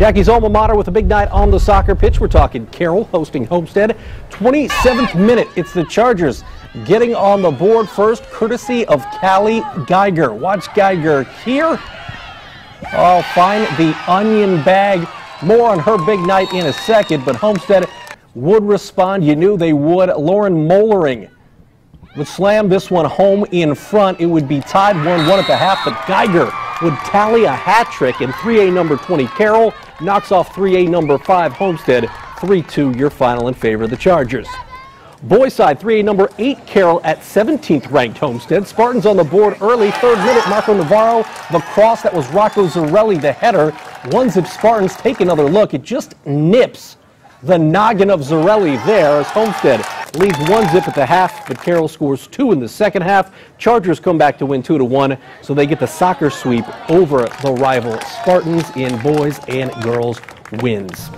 Jackie's alma mater with a big night on the soccer pitch. We're talking Carroll hosting Homestead. 27th minute. It's the Chargers getting on the board first, courtesy of Callie Geiger. Watch Geiger here. Oh, find the onion bag. More on her big night in a second, but Homestead would respond. You knew they would. Lauren Mollering would slam this one home in front. It would be tied 1-1 at the half, but Geiger would tally a hat trick in 3A number 20 Carroll knocks off 3A number 5 Homestead 3-2 your final in favor of the Chargers. Boys side 3A number 8 Carroll at 17th ranked Homestead. Spartans on the board early. Third minute Marco Navarro. The cross that was Rocco Zarelli the header. One zip Spartans take another look. It just nips the noggin of Zarelli there as Homestead leads one zip at the half, but Carroll scores two in the second half. Chargers come back to win two to one, so they get the soccer sweep over the rival Spartans in boys and girls wins.